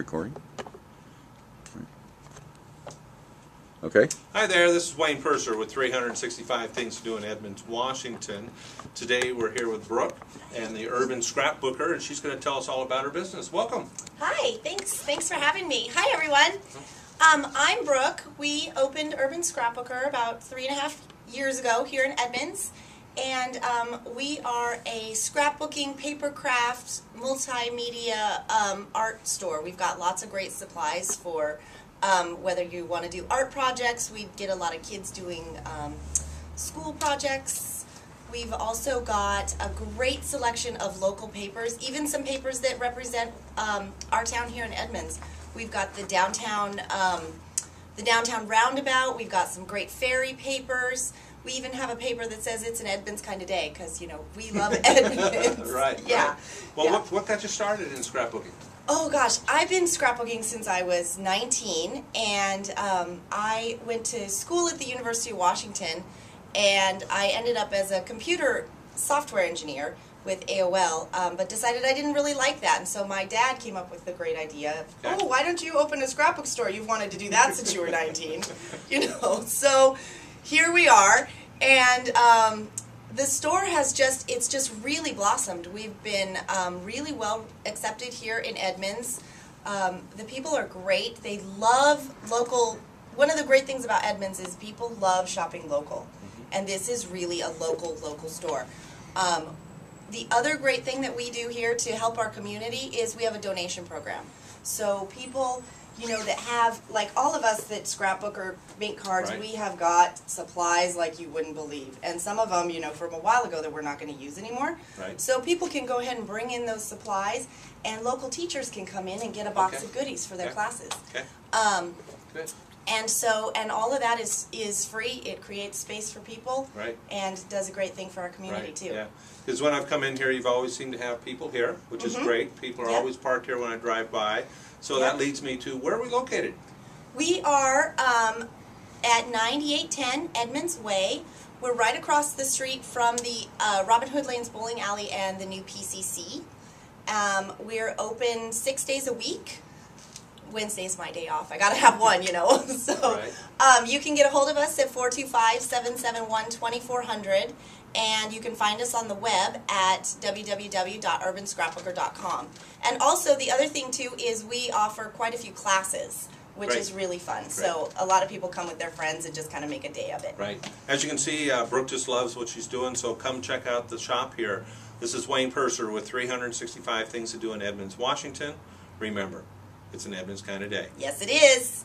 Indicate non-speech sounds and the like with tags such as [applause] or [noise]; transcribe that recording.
Recording. Okay. Hi there, this is Wayne Purser with 365 Things to Do in Edmonds, Washington. Today we're here with Brooke and the Urban Scrapbooker, and she's going to tell us all about her business. Welcome. Hi, thanks. Thanks for having me. Hi, everyone. Um, I'm Brooke. We opened Urban Scrapbooker about three and a half years ago here in Edmonds, and um, we are a scrapbooking, paper craft, multimedia um, art store. We've got lots of great supplies for um, whether you want to do art projects. We get a lot of kids doing um, school projects. We've also got a great selection of local papers, even some papers that represent um, our town here in Edmonds. We've got the downtown, um, the downtown roundabout. We've got some great ferry papers. We even have a paper that says it's an Edmonds kind of day because you know we love [laughs] Edmonds. right. Yeah. right. Well, yeah. What, what got you started in scrapbooking? Oh gosh, I've been scrapbooking since I was 19, and um, I went to school at the University of Washington, and I ended up as a computer software engineer with AOL, um, but decided I didn't really like that, and so my dad came up with the great idea. Of, oh, why don't you open a scrapbook store? You've wanted to do that since you were 19, [laughs] you know. So here we are, and um, the store has just it's just really blossomed. We've been um, really well accepted here in edmonds. Um, the people are great. They love local one of the great things about edmonds is people love shopping local. And this is really a local local store. Um, the other great thing that we do here to help our community is we have a donation program. So people you know that have like all of us that scrapbook or make cards Right. we have got supplies like you wouldn't believe and some of them you know from a while ago that we're not going to use anymore Right. so people can go ahead and bring in those supplies and local teachers can come in and get a box Okay. of goodies for their Okay. classes Okay. um, Good. And so and all of that is is free it creates space for people Right. and does a great thing for our community Right. too Yeah. Because when I've come in here, you've always seemed to have people here, which is Mhm. great. People are Yep. always parked here when I drive by. So Yep. that leads me to where are we located? We are um, at 9810 Edmonds Way. We're right across the street from the uh, Robin Hood Lanes Bowling Alley and the new PCC. Um, we're open six days a week. Wednesday's my day off. I gotta have one, you know. [laughs] so Right. um, you can get a hold of us at 425 771 2400. And you can find us on the web at www.urbanscrapbooker.com. And also, the other thing too is we offer quite a few classes, which is really fun. So a lot of people come with their friends and just kind of make a day of it. Right. As you can see, uh, Brooke just loves what she's doing, so come check out the shop here. This is Wayne Purser with 365 Things to Do in Edmonds, Washington. Remember, it's an Edmonds kind of day. Yes, it is.